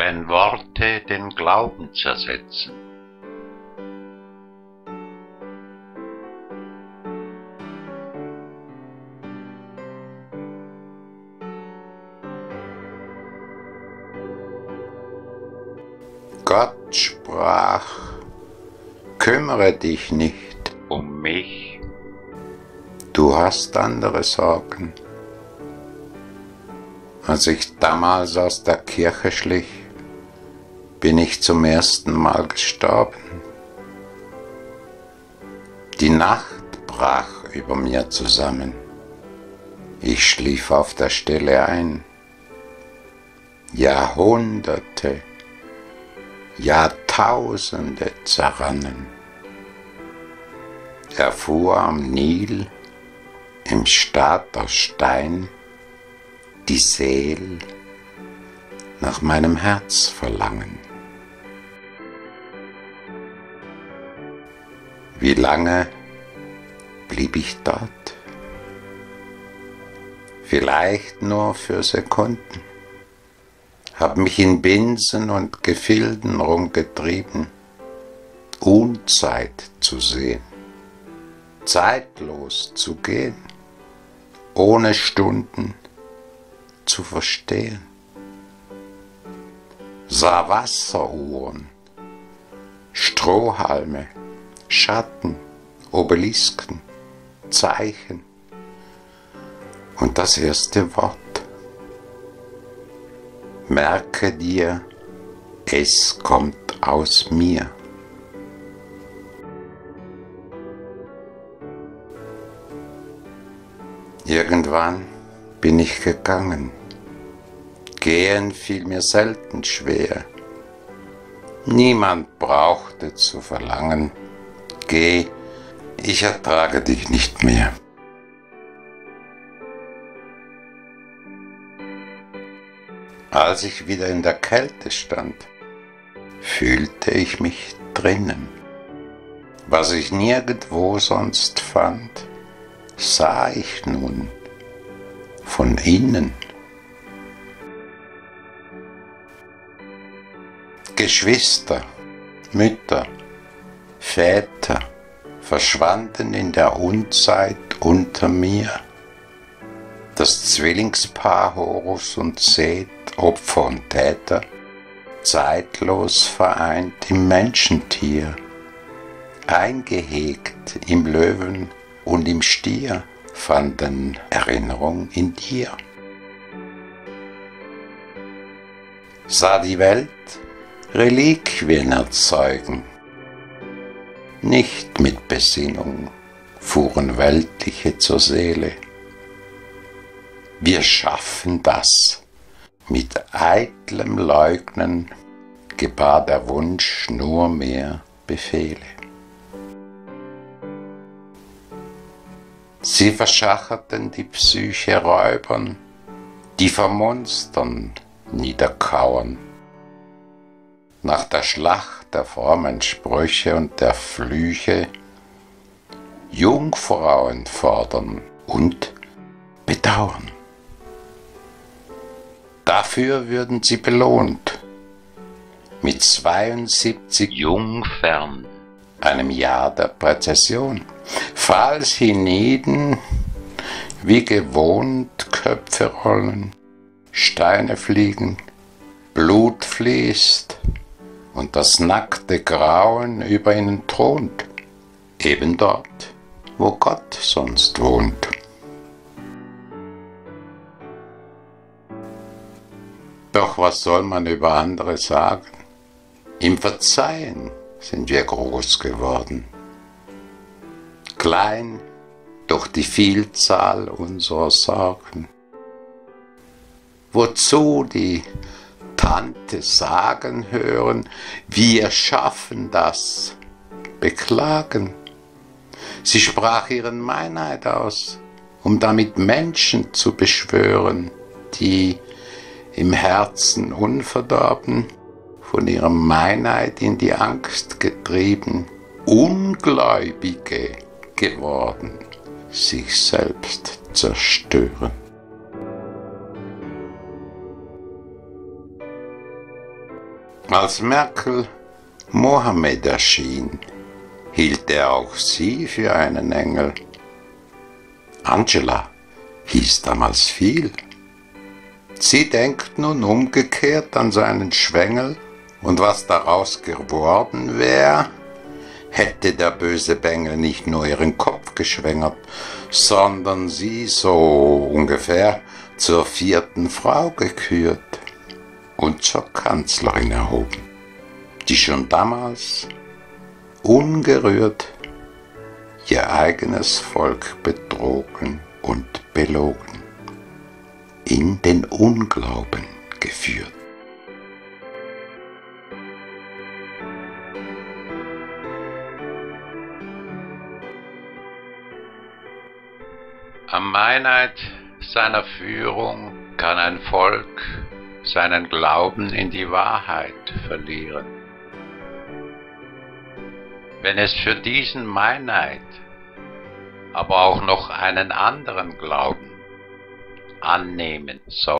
wenn Worte den Glauben zersetzen. Gott sprach, kümmere dich nicht um mich, du hast andere Sorgen. Als ich damals aus der Kirche schlich, bin ich zum ersten Mal gestorben. Die Nacht brach über mir zusammen. Ich schlief auf der Stelle ein. Jahrhunderte, Jahrtausende zerrannen. Er fuhr am Nil im Staat aus Stein die Seel nach meinem Herz verlangen. Wie lange blieb ich dort? Vielleicht nur für Sekunden, hab mich in Binsen und Gefilden rumgetrieben, Unzeit zu sehen, zeitlos zu gehen, ohne Stunden, zu verstehen. Sah Wasseruhren, Strohhalme, Schatten, Obelisken, Zeichen und das erste Wort. Merke dir, es kommt aus mir. Irgendwann bin ich gegangen Gehen fiel mir selten schwer. Niemand brauchte zu verlangen, geh, ich ertrage dich nicht mehr. Als ich wieder in der Kälte stand, fühlte ich mich drinnen. Was ich nirgendwo sonst fand, sah ich nun von innen. Geschwister, Mütter, Väter verschwanden in der Unzeit unter mir. Das Zwillingspaar Horus und Seth, Opfer und Täter, zeitlos vereint im Menschentier, eingehegt im Löwen und im Stier, fanden Erinnerung in dir. Sah die Welt Reliquien erzeugen. Nicht mit Besinnung fuhren Weltliche zur Seele. Wir schaffen das. Mit eitlem Leugnen gebar der Wunsch nur mehr Befehle. Sie verschacherten die Psyche Räubern, die vor Monstern niederkauern nach der Schlacht der frommen Sprüche und der Flüche Jungfrauen fordern und bedauern. Dafür würden sie belohnt mit 72 Jungfern, einem Jahr der Präzession, falls hienieden wie gewohnt Köpfe rollen, Steine fliegen, Blut fließt, und das nackte Grauen über ihnen thront, eben dort, wo Gott sonst wohnt. Doch was soll man über andere sagen? Im Verzeihen sind wir groß geworden. Klein durch die Vielzahl unserer Sorgen. Wozu die Tante sagen hören, wir schaffen das, beklagen. Sie sprach ihren Meinheit aus, um damit Menschen zu beschwören, die im Herzen unverdorben, von ihrem Meinheit in die Angst getrieben, Ungläubige geworden, sich selbst zerstören. Als Merkel Mohammed erschien, hielt er auch sie für einen Engel. Angela hieß damals viel. Sie denkt nun umgekehrt an seinen Schwengel, und was daraus geworden wär, hätte der böse Bengel nicht nur ihren Kopf geschwängert, sondern sie so ungefähr zur vierten Frau gekürt und zur Kanzlerin erhoben, die schon damals ungerührt ihr eigenes Volk betrogen und belogen in den Unglauben geführt. Am Meinheit seiner Führung kann ein Volk seinen Glauben in die Wahrheit verlieren. Wenn es für diesen Meinheit aber auch noch einen anderen Glauben annehmen soll.